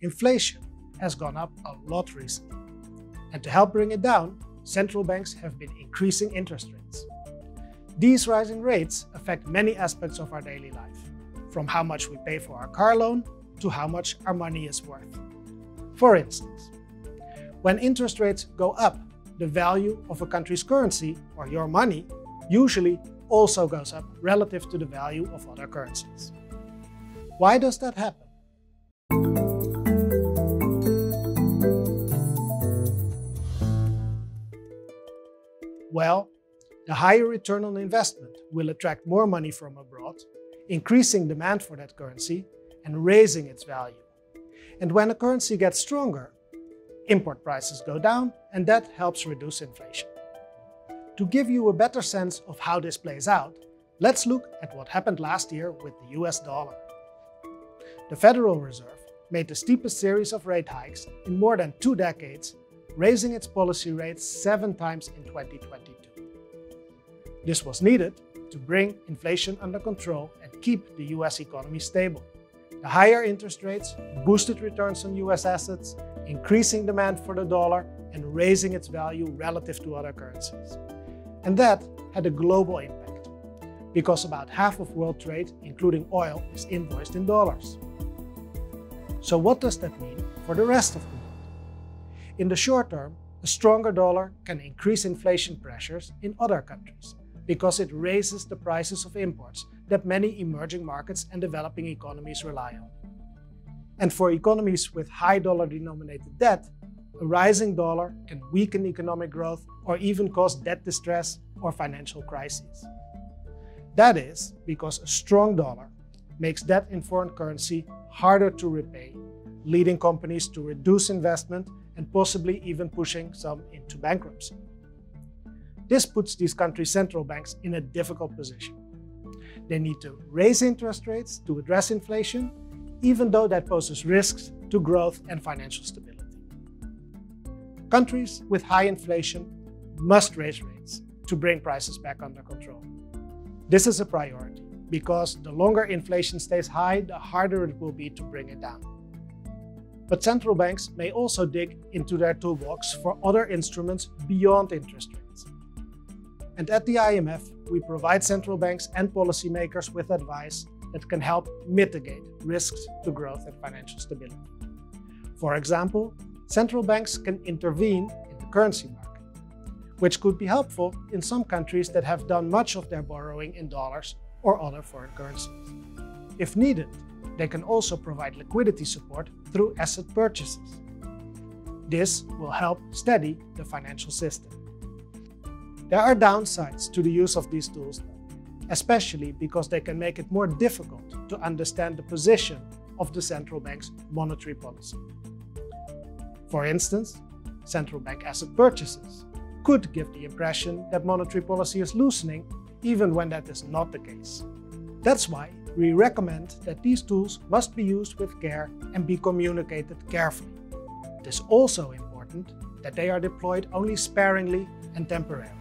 inflation has gone up a lot recently. And to help bring it down, central banks have been increasing interest rates. These rising rates affect many aspects of our daily life, from how much we pay for our car loan to how much our money is worth. For instance, when interest rates go up, the value of a country's currency, or your money, usually also goes up relative to the value of other currencies. Why does that happen? Well, the higher return on investment will attract more money from abroad, increasing demand for that currency and raising its value. And when a currency gets stronger, import prices go down and that helps reduce inflation. To give you a better sense of how this plays out, let's look at what happened last year with the US dollar. The Federal Reserve made the steepest series of rate hikes in more than two decades, raising its policy rates seven times in 2022. This was needed to bring inflation under control and keep the US economy stable. The higher interest rates boosted returns on US assets, increasing demand for the dollar and raising its value relative to other currencies. And that had a global impact, because about half of world trade, including oil, is invoiced in dollars. So what does that mean for the rest of the world? In the short term, a stronger dollar can increase inflation pressures in other countries, because it raises the prices of imports that many emerging markets and developing economies rely on. And for economies with high dollar denominated debt, a rising dollar can weaken economic growth or even cause debt distress or financial crises. That is because a strong dollar makes debt in foreign currency harder to repay, leading companies to reduce investment and possibly even pushing some into bankruptcy. This puts these countries' central banks in a difficult position. They need to raise interest rates to address inflation, even though that poses risks to growth and financial stability. Countries with high inflation must raise rates to bring prices back under control. This is a priority because the longer inflation stays high, the harder it will be to bring it down. But central banks may also dig into their toolbox for other instruments beyond interest rates. And at the IMF, we provide central banks and policymakers with advice that can help mitigate risks to growth and financial stability. For example, central banks can intervene in the currency market, which could be helpful in some countries that have done much of their borrowing in dollars or other foreign currencies. If needed, they can also provide liquidity support through asset purchases. This will help steady the financial system. There are downsides to the use of these tools, especially because they can make it more difficult to understand the position of the central bank's monetary policy. For instance, central bank asset purchases could give the impression that monetary policy is loosening, even when that is not the case. That's why we recommend that these tools must be used with care and be communicated carefully. It is also important that they are deployed only sparingly and temporarily.